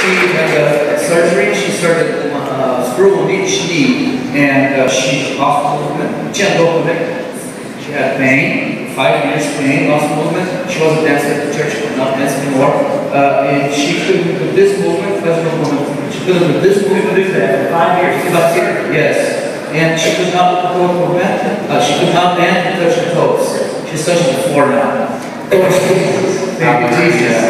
she had a surgery. She started uh, screw on each knee, and uh, she lost movement. She had no movement. She had pain, five years pain, lost movement. She wasn't dancing at the church, could not dance anymore. Uh, and she couldn't do this movement, that's no movement. She couldn't do this movement, do that five years. but here, yes. And she could not perform movement. Uh, she could not bend and touch her toes. She's touching the floor now. Thank you, Jesus.